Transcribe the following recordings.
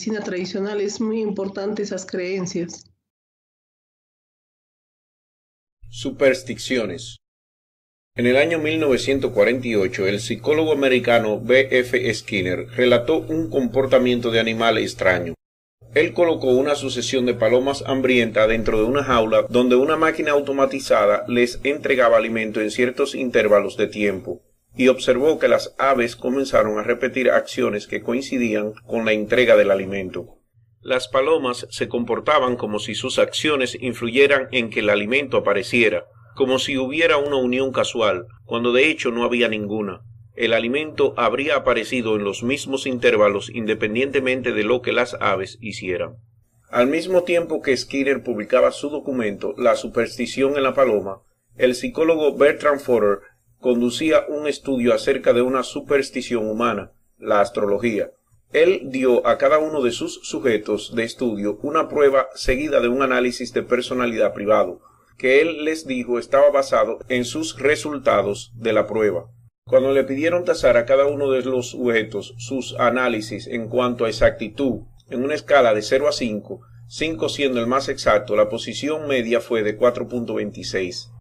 medicina tradicional, es muy importante esas creencias. Supersticiones. En el año 1948, el psicólogo americano B. F. Skinner relató un comportamiento de animal extraño. Él colocó una sucesión de palomas hambrientas dentro de una jaula donde una máquina automatizada les entregaba alimento en ciertos intervalos de tiempo, y observó que las aves comenzaron a repetir acciones que coincidían con la entrega del alimento. Las palomas se comportaban como si sus acciones influyeran en que el alimento apareciera, como si hubiera una unión casual, cuando de hecho no había ninguna. El alimento habría aparecido en los mismos intervalos independientemente de lo que las aves hicieran. Al mismo tiempo que Skinner publicaba su documento La superstición en la paloma, el psicólogo Bertrand Forer conducía un estudio acerca de una superstición humana, la astrología. Él dio a cada uno de sus sujetos de estudio una prueba seguida de un análisis de personalidad privado, que él les dijo estaba basado en sus resultados de la prueba. Cuando le pidieron tasar a cada uno de los sujetos sus análisis en cuanto a exactitud, en una escala de 0 a 5, 5 siendo el más exacto, la posición media fue de 4.26.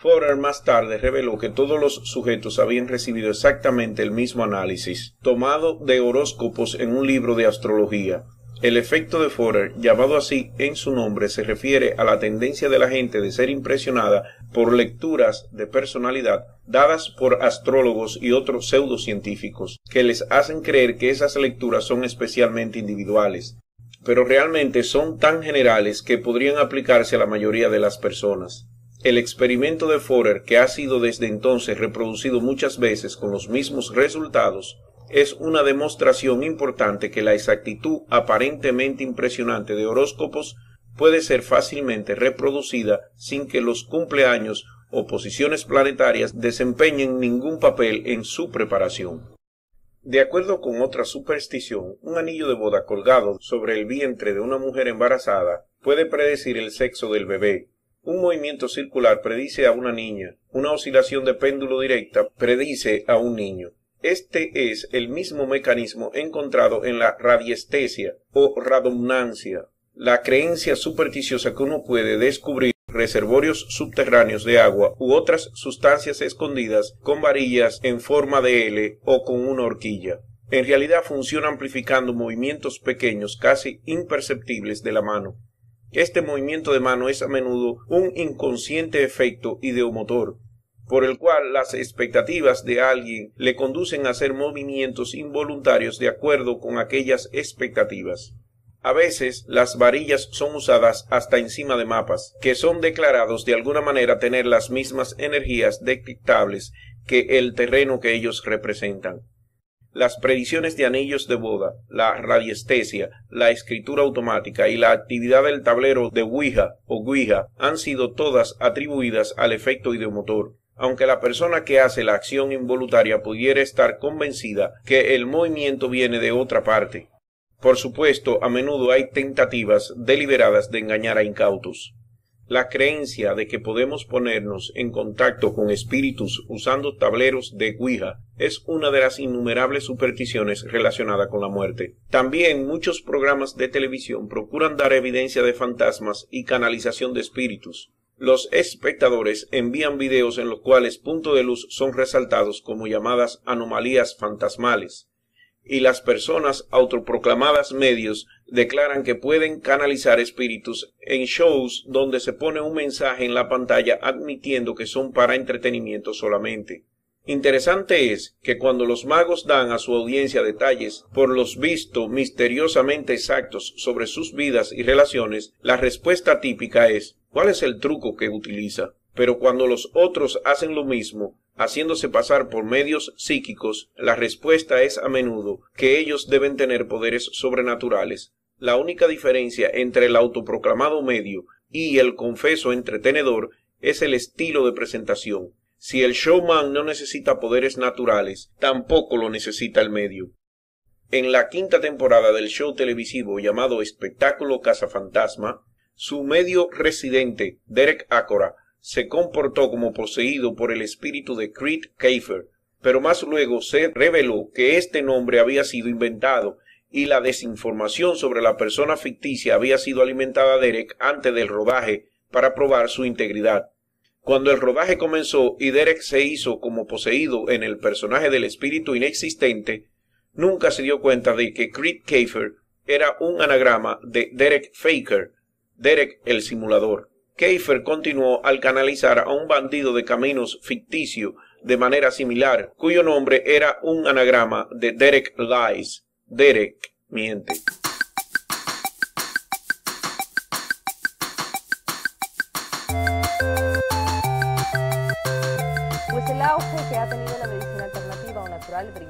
Forer más tarde reveló que todos los sujetos habían recibido exactamente el mismo análisis, tomado de horóscopos en un libro de astrología. El efecto de Forer, llamado así en su nombre, se refiere a la tendencia de la gente de ser impresionada por lecturas de personalidad dadas por astrólogos y otros pseudocientíficos, que les hacen creer que esas lecturas son especialmente individuales, pero realmente son tan generales que podrían aplicarse a la mayoría de las personas. El experimento de Forer, que ha sido desde entonces reproducido muchas veces con los mismos resultados, es una demostración importante que la exactitud aparentemente impresionante de horóscopos puede ser fácilmente reproducida sin que los cumpleaños o posiciones planetarias desempeñen ningún papel en su preparación. De acuerdo con otra superstición, un anillo de boda colgado sobre el vientre de una mujer embarazada puede predecir el sexo del bebé, un movimiento circular predice a una niña. Una oscilación de péndulo directa predice a un niño. Este es el mismo mecanismo encontrado en la radiestesia o radomnancia, la creencia supersticiosa que uno puede descubrir reservorios subterráneos de agua u otras sustancias escondidas con varillas en forma de L o con una horquilla. En realidad funciona amplificando movimientos pequeños casi imperceptibles de la mano. Este movimiento de mano es a menudo un inconsciente efecto ideomotor, por el cual las expectativas de alguien le conducen a hacer movimientos involuntarios de acuerdo con aquellas expectativas. A veces las varillas son usadas hasta encima de mapas, que son declarados de alguna manera tener las mismas energías detectables que el terreno que ellos representan. Las predicciones de anillos de boda, la radiestesia, la escritura automática y la actividad del tablero de Ouija o Ouija han sido todas atribuidas al efecto ideomotor, aunque la persona que hace la acción involuntaria pudiera estar convencida que el movimiento viene de otra parte. Por supuesto, a menudo hay tentativas deliberadas de engañar a incautos. La creencia de que podemos ponernos en contacto con espíritus usando tableros de Ouija es una de las innumerables supersticiones relacionadas con la muerte. También muchos programas de televisión procuran dar evidencia de fantasmas y canalización de espíritus. Los espectadores envían videos en los cuales puntos de luz son resaltados como llamadas anomalías fantasmales y las personas autoproclamadas medios declaran que pueden canalizar espíritus en shows donde se pone un mensaje en la pantalla admitiendo que son para entretenimiento solamente. Interesante es que cuando los magos dan a su audiencia detalles por los visto misteriosamente exactos sobre sus vidas y relaciones, la respuesta típica es ¿cuál es el truco que utiliza? Pero cuando los otros hacen lo mismo, haciéndose pasar por medios psíquicos, la respuesta es a menudo que ellos deben tener poderes sobrenaturales. La única diferencia entre el autoproclamado medio y el confeso entretenedor es el estilo de presentación. Si el showman no necesita poderes naturales, tampoco lo necesita el medio. En la quinta temporada del show televisivo llamado Espectáculo Cazafantasma, su medio residente, Derek Acora, se comportó como poseído por el espíritu de Creed Kafer, pero más luego se reveló que este nombre había sido inventado y la desinformación sobre la persona ficticia había sido alimentada a Derek antes del rodaje para probar su integridad. Cuando el rodaje comenzó y Derek se hizo como poseído en el personaje del espíritu inexistente, nunca se dio cuenta de que Creed Kafer era un anagrama de Derek Faker, Derek el simulador. Kafer continuó al canalizar a un bandido de caminos ficticio de manera similar, cuyo nombre era un anagrama de Derek Lies, Derek miente.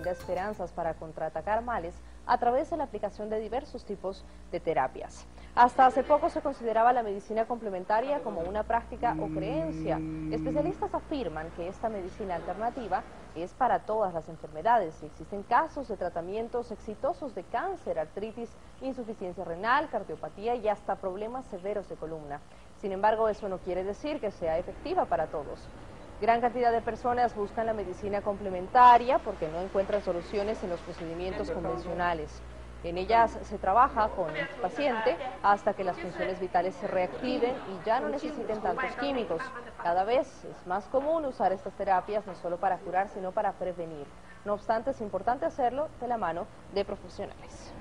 Brinda esperanzas para contraatacar males a través de la aplicación de diversos tipos de terapias. Hasta hace poco se consideraba la medicina complementaria como una práctica o creencia. Especialistas afirman que esta medicina alternativa es para todas las enfermedades. Existen casos de tratamientos exitosos de cáncer, artritis, insuficiencia renal, cardiopatía y hasta problemas severos de columna. Sin embargo, eso no quiere decir que sea efectiva para todos. Gran cantidad de personas buscan la medicina complementaria porque no encuentran soluciones en los procedimientos convencionales. En ellas se trabaja con el paciente hasta que las funciones vitales se reactiven y ya no necesiten tantos químicos. Cada vez es más común usar estas terapias no solo para curar, sino para prevenir. No obstante, es importante hacerlo de la mano de profesionales.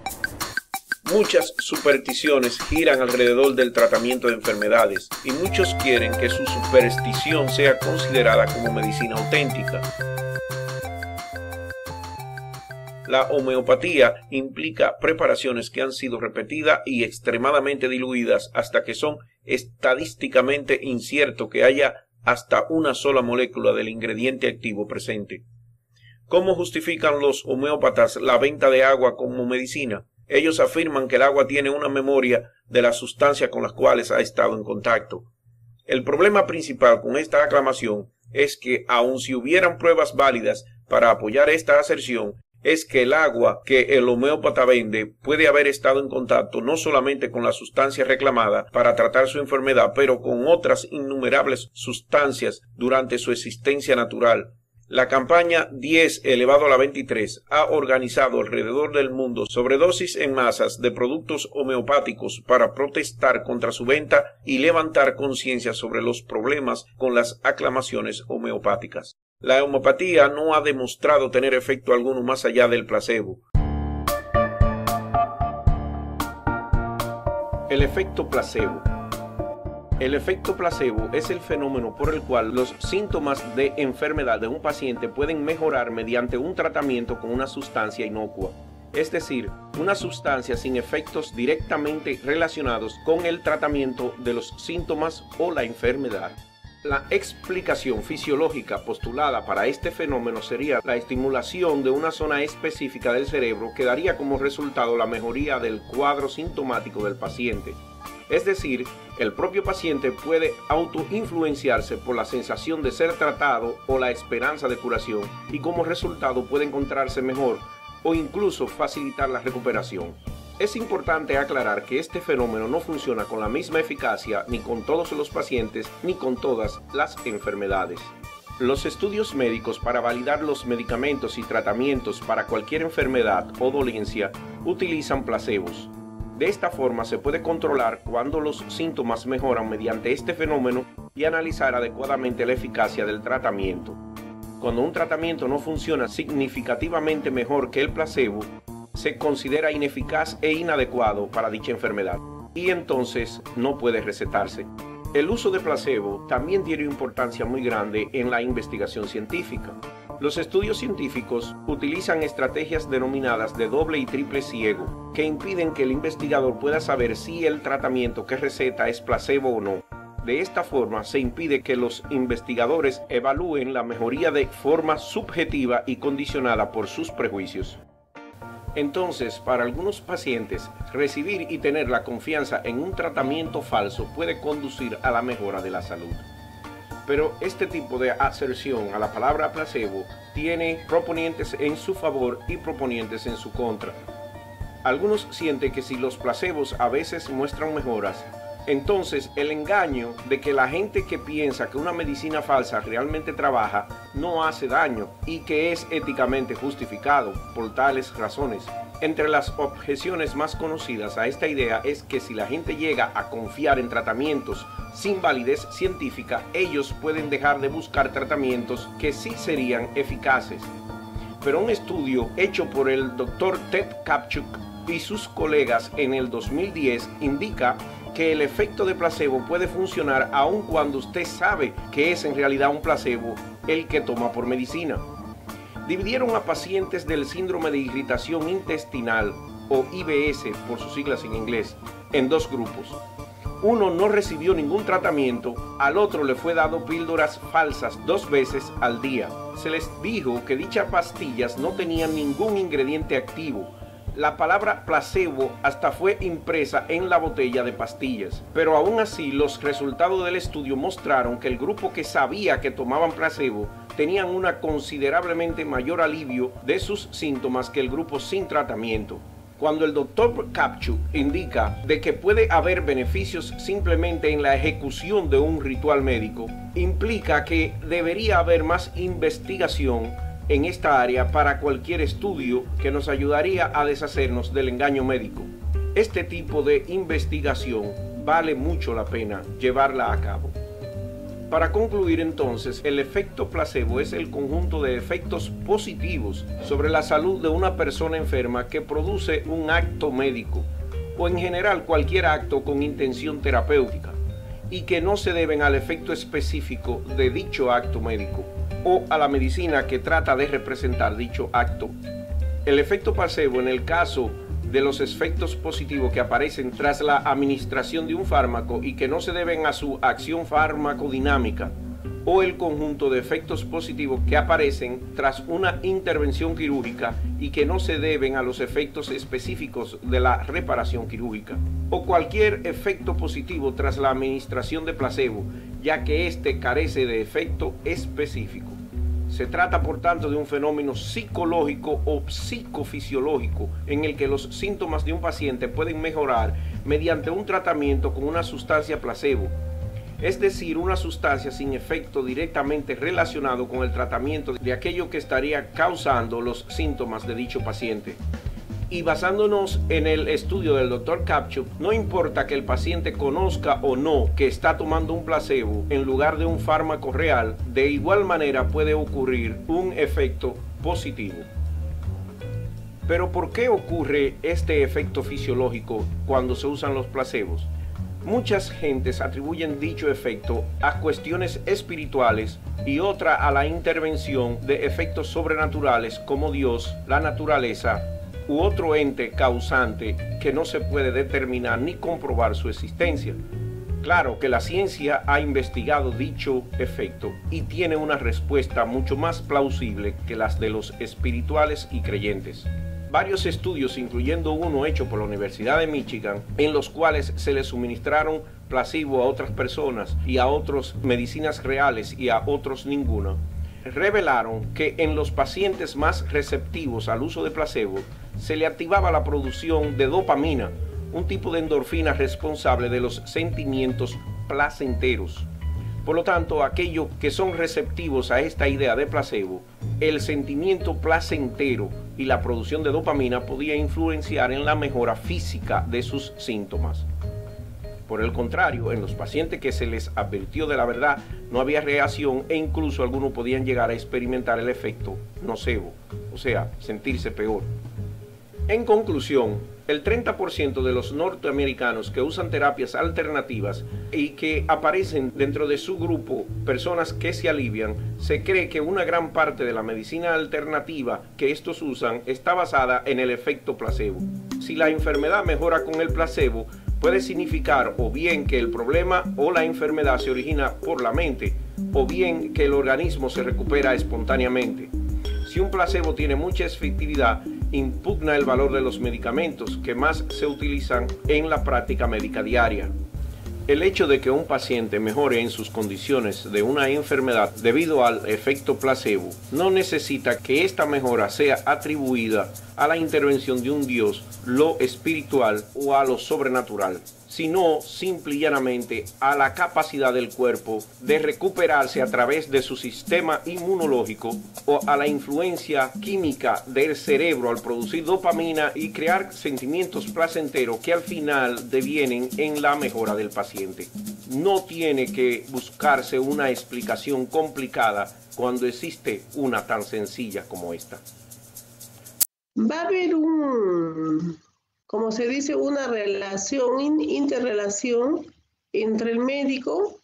Muchas supersticiones giran alrededor del tratamiento de enfermedades y muchos quieren que su superstición sea considerada como medicina auténtica. La homeopatía implica preparaciones que han sido repetidas y extremadamente diluidas hasta que son estadísticamente incierto que haya hasta una sola molécula del ingrediente activo presente. ¿Cómo justifican los homeópatas la venta de agua como medicina? Ellos afirman que el agua tiene una memoria de las sustancias con las cuales ha estado en contacto. El problema principal con esta aclamación es que, aun si hubieran pruebas válidas para apoyar esta aserción, es que el agua que el homeópata vende puede haber estado en contacto no solamente con la sustancia reclamada para tratar su enfermedad, pero con otras innumerables sustancias durante su existencia natural. La campaña 10 elevado a la 23 ha organizado alrededor del mundo sobredosis en masas de productos homeopáticos para protestar contra su venta y levantar conciencia sobre los problemas con las aclamaciones homeopáticas. La homeopatía no ha demostrado tener efecto alguno más allá del placebo. El efecto placebo. El efecto placebo es el fenómeno por el cual los síntomas de enfermedad de un paciente pueden mejorar mediante un tratamiento con una sustancia inocua, es decir, una sustancia sin efectos directamente relacionados con el tratamiento de los síntomas o la enfermedad. La explicación fisiológica postulada para este fenómeno sería la estimulación de una zona específica del cerebro que daría como resultado la mejoría del cuadro sintomático del paciente. Es decir, el propio paciente puede autoinfluenciarse por la sensación de ser tratado o la esperanza de curación y como resultado puede encontrarse mejor o incluso facilitar la recuperación. Es importante aclarar que este fenómeno no funciona con la misma eficacia ni con todos los pacientes ni con todas las enfermedades. Los estudios médicos para validar los medicamentos y tratamientos para cualquier enfermedad o dolencia utilizan placebos. De esta forma se puede controlar cuando los síntomas mejoran mediante este fenómeno y analizar adecuadamente la eficacia del tratamiento. Cuando un tratamiento no funciona significativamente mejor que el placebo, se considera ineficaz e inadecuado para dicha enfermedad y entonces no puede recetarse. El uso de placebo también tiene importancia muy grande en la investigación científica. Los estudios científicos utilizan estrategias denominadas de doble y triple ciego, que impiden que el investigador pueda saber si el tratamiento que receta es placebo o no. De esta forma se impide que los investigadores evalúen la mejoría de forma subjetiva y condicionada por sus prejuicios. Entonces, para algunos pacientes, recibir y tener la confianza en un tratamiento falso puede conducir a la mejora de la salud. Pero este tipo de aserción a la palabra placebo tiene proponientes en su favor y proponientes en su contra. Algunos sienten que si los placebos a veces muestran mejoras, Entonces, el engaño de que la gente que piensa que una medicina falsa realmente trabaja no hace daño y que es éticamente justificado por tales razones. Entre las objeciones más conocidas a esta idea es que si la gente llega a confiar en tratamientos sin validez científica, ellos pueden dejar de buscar tratamientos que sí serían eficaces. Pero un estudio hecho por el Dr. Ted Kapchuk y sus colegas en el 2010 indica que el efecto de placebo puede funcionar aun cuando usted sabe que es en realidad un placebo el que toma por medicina. Dividieron a pacientes del síndrome de irritación intestinal o IBS por sus siglas en inglés en dos grupos. Uno no recibió ningún tratamiento, al otro le fue dado píldoras falsas dos veces al día. Se les dijo que dichas pastillas no tenían ningún ingrediente activo, la palabra placebo hasta fue impresa en la botella de pastillas. Pero aún así, los resultados del estudio mostraron que el grupo que sabía que tomaban placebo tenían una considerablemente mayor alivio de sus síntomas que el grupo sin tratamiento. Cuando el doctor Capchu indica de que puede haber beneficios simplemente en la ejecución de un ritual médico, implica que debería haber más investigación en esta área para cualquier estudio que nos ayudaría a deshacernos del engaño médico. Este tipo de investigación vale mucho la pena llevarla a cabo. Para concluir entonces, el efecto placebo es el conjunto de efectos positivos sobre la salud de una persona enferma que produce un acto médico o en general cualquier acto con intención terapéutica y que no se deben al efecto específico de dicho acto médico o a la medicina que trata de representar dicho acto. El efecto placebo en el caso de los efectos positivos que aparecen tras la administración de un fármaco y que no se deben a su acción farmacodinámica o el conjunto de efectos positivos que aparecen tras una intervención quirúrgica y que no se deben a los efectos específicos de la reparación quirúrgica, o cualquier efecto positivo tras la administración de placebo, ya que éste carece de efecto específico. Se trata, por tanto, de un fenómeno psicológico o psicofisiológico en el que los síntomas de un paciente pueden mejorar mediante un tratamiento con una sustancia placebo, es decir, una sustancia sin efecto directamente relacionado con el tratamiento de aquello que estaría causando los síntomas de dicho paciente. Y basándonos en el estudio del Dr. Capchuk, no importa que el paciente conozca o no que está tomando un placebo en lugar de un fármaco real, de igual manera puede ocurrir un efecto positivo. Pero ¿por qué ocurre este efecto fisiológico cuando se usan los placebos? Muchas gentes atribuyen dicho efecto a cuestiones espirituales y otra a la intervención de efectos sobrenaturales como Dios, la naturaleza u otro ente causante que no se puede determinar ni comprobar su existencia. Claro que la ciencia ha investigado dicho efecto y tiene una respuesta mucho más plausible que las de los espirituales y creyentes. Varios estudios, incluyendo uno hecho por la Universidad de Michigan, en los cuales se le suministraron placebo a otras personas y a otros medicinas reales y a otros ninguna, revelaron que en los pacientes más receptivos al uso de placebo se le activaba la producción de dopamina, un tipo de endorfina responsable de los sentimientos placenteros. Por lo tanto, aquellos que son receptivos a esta idea de placebo, el sentimiento placentero y la producción de dopamina podía influenciar en la mejora física de sus síntomas. Por el contrario, en los pacientes que se les advirtió de la verdad no había reacción e incluso algunos podían llegar a experimentar el efecto nocebo, o sea, sentirse peor. En conclusión, el 30% de los norteamericanos que usan terapias alternativas y que aparecen dentro de su grupo personas que se alivian, se cree que una gran parte de la medicina alternativa que estos usan está basada en el efecto placebo. Si la enfermedad mejora con el placebo, puede significar o bien que el problema o la enfermedad se origina por la mente, o bien que el organismo se recupera espontáneamente. Si un placebo tiene mucha efectividad, impugna el valor de los medicamentos que más se utilizan en la práctica médica diaria. El hecho de que un paciente mejore en sus condiciones de una enfermedad debido al efecto placebo no necesita que esta mejora sea atribuida a la intervención de un Dios, lo espiritual o a lo sobrenatural. Sino simple y llanamente a la capacidad del cuerpo de recuperarse a través de su sistema inmunológico o a la influencia química del cerebro al producir dopamina y crear sentimientos placenteros que al final devienen en la mejora del paciente. No tiene que buscarse una explicación complicada cuando existe una tan sencilla como esta. Va a haber un como se dice, una relación, interrelación entre el médico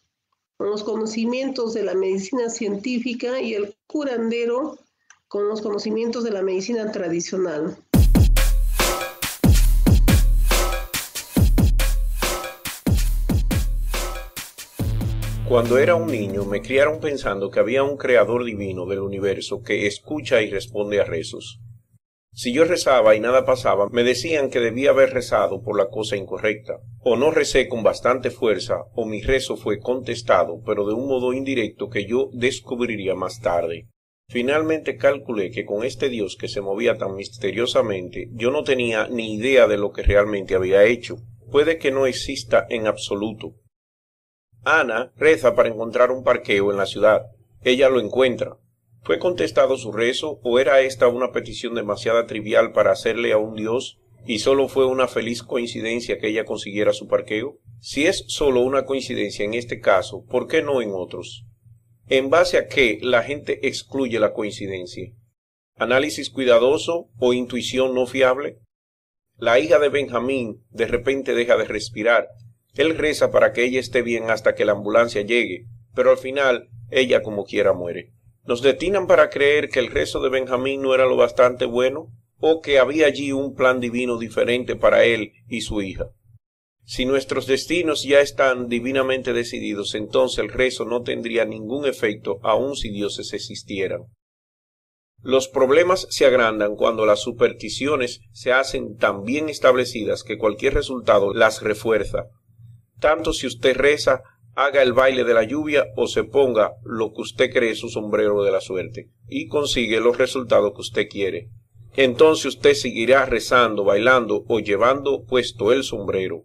con los conocimientos de la medicina científica y el curandero con los conocimientos de la medicina tradicional. Cuando era un niño me criaron pensando que había un creador divino del universo que escucha y responde a rezos. Si yo rezaba y nada pasaba, me decían que debía haber rezado por la cosa incorrecta, o no recé con bastante fuerza, o mi rezo fue contestado, pero de un modo indirecto que yo descubriría más tarde. Finalmente calculé que con este Dios que se movía tan misteriosamente, yo no tenía ni idea de lo que realmente había hecho. Puede que no exista en absoluto. Ana reza para encontrar un parqueo en la ciudad. Ella lo encuentra, ¿Fue contestado su rezo o era esta una petición demasiado trivial para hacerle a un dios y solo fue una feliz coincidencia que ella consiguiera su parqueo? Si es solo una coincidencia en este caso, ¿por qué no en otros? ¿En base a qué la gente excluye la coincidencia? ¿Análisis cuidadoso o intuición no fiable? La hija de Benjamín de repente deja de respirar. Él reza para que ella esté bien hasta que la ambulancia llegue, pero al final ella como quiera muere. ¿Nos detinan para creer que el rezo de Benjamín no era lo bastante bueno? ¿O que había allí un plan divino diferente para él y su hija? Si nuestros destinos ya están divinamente decididos, entonces el rezo no tendría ningún efecto aun si dioses existieran. Los problemas se agrandan cuando las supersticiones se hacen tan bien establecidas que cualquier resultado las refuerza. Tanto si usted reza haga el baile de la lluvia o se ponga lo que usted cree su sombrero de la suerte y consigue los resultados que usted quiere. Entonces usted seguirá rezando, bailando o llevando puesto el sombrero.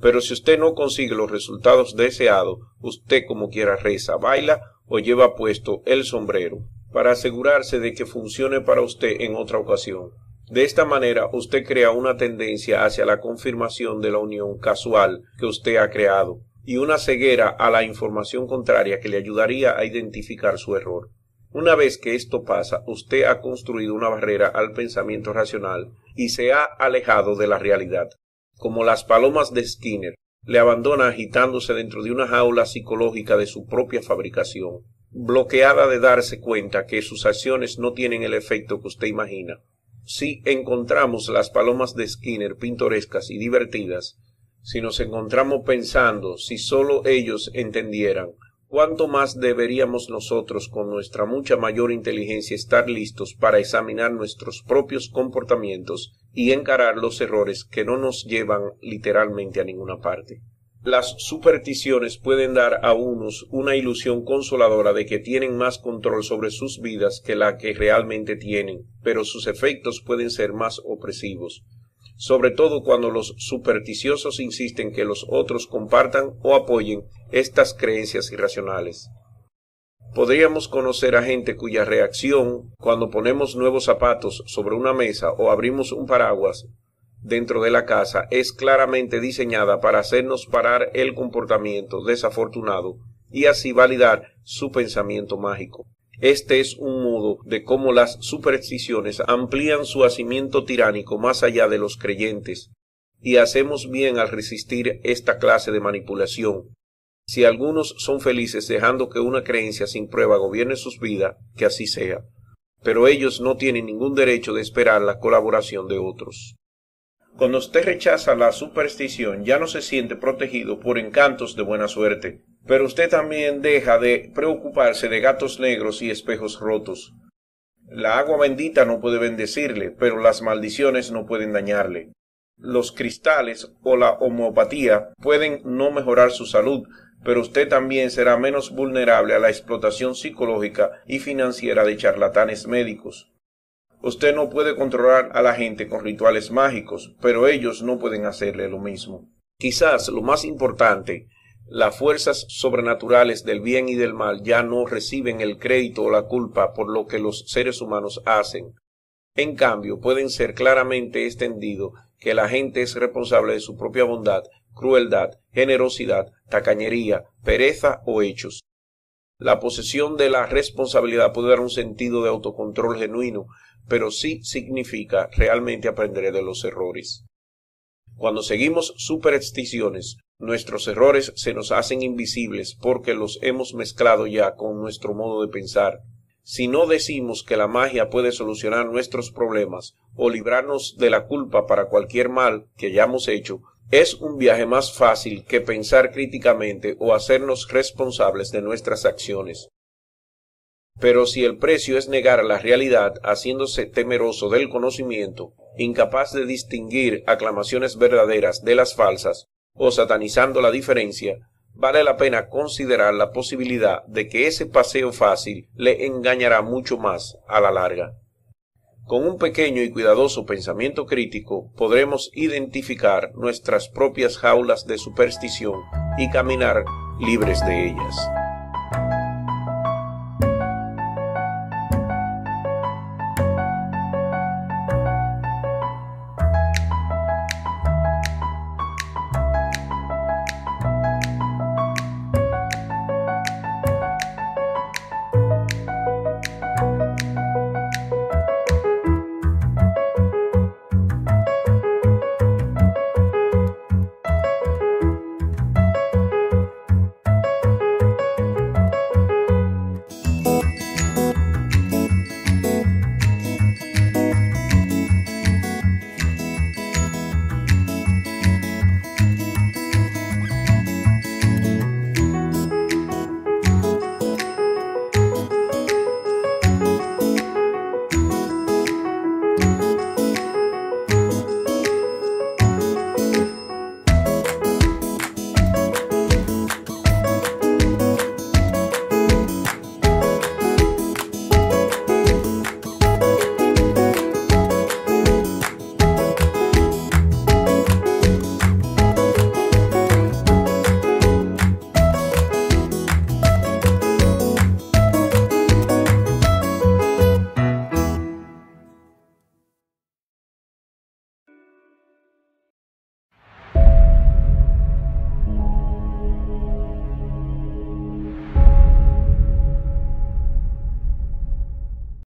Pero si usted no consigue los resultados deseados, usted como quiera reza, baila o lleva puesto el sombrero para asegurarse de que funcione para usted en otra ocasión. De esta manera usted crea una tendencia hacia la confirmación de la unión casual que usted ha creado y una ceguera a la información contraria que le ayudaría a identificar su error. Una vez que esto pasa, usted ha construido una barrera al pensamiento racional y se ha alejado de la realidad. Como las palomas de Skinner, le abandona agitándose dentro de una jaula psicológica de su propia fabricación, bloqueada de darse cuenta que sus acciones no tienen el efecto que usted imagina. Si encontramos las palomas de Skinner pintorescas y divertidas, si nos encontramos pensando si sólo ellos entendieran, cuánto más deberíamos nosotros con nuestra mucha mayor inteligencia estar listos para examinar nuestros propios comportamientos y encarar los errores que no nos llevan literalmente a ninguna parte. Las supersticiones pueden dar a unos una ilusión consoladora de que tienen más control sobre sus vidas que la que realmente tienen, pero sus efectos pueden ser más opresivos sobre todo cuando los supersticiosos insisten que los otros compartan o apoyen estas creencias irracionales. Podríamos conocer a gente cuya reacción cuando ponemos nuevos zapatos sobre una mesa o abrimos un paraguas dentro de la casa es claramente diseñada para hacernos parar el comportamiento desafortunado y así validar su pensamiento mágico. Este es un modo de cómo las supersticiones amplían su hacimiento tiránico más allá de los creyentes, y hacemos bien al resistir esta clase de manipulación. Si algunos son felices dejando que una creencia sin prueba gobierne sus vidas, que así sea, pero ellos no tienen ningún derecho de esperar la colaboración de otros. Cuando usted rechaza la superstición ya no se siente protegido por encantos de buena suerte, pero usted también deja de preocuparse de gatos negros y espejos rotos. La agua bendita no puede bendecirle, pero las maldiciones no pueden dañarle. Los cristales o la homeopatía pueden no mejorar su salud, pero usted también será menos vulnerable a la explotación psicológica y financiera de charlatanes médicos. Usted no puede controlar a la gente con rituales mágicos, pero ellos no pueden hacerle lo mismo. Quizás lo más importante, las fuerzas sobrenaturales del bien y del mal ya no reciben el crédito o la culpa por lo que los seres humanos hacen. En cambio, pueden ser claramente extendido que la gente es responsable de su propia bondad, crueldad, generosidad, tacañería, pereza o hechos. La posesión de la responsabilidad puede dar un sentido de autocontrol genuino, pero sí significa realmente aprender de los errores. Cuando seguimos supersticiones, nuestros errores se nos hacen invisibles porque los hemos mezclado ya con nuestro modo de pensar. Si no decimos que la magia puede solucionar nuestros problemas o librarnos de la culpa para cualquier mal que hayamos hecho, es un viaje más fácil que pensar críticamente o hacernos responsables de nuestras acciones. Pero si el precio es negar la realidad haciéndose temeroso del conocimiento, incapaz de distinguir aclamaciones verdaderas de las falsas, o satanizando la diferencia, vale la pena considerar la posibilidad de que ese paseo fácil le engañará mucho más a la larga. Con un pequeño y cuidadoso pensamiento crítico podremos identificar nuestras propias jaulas de superstición y caminar libres de ellas.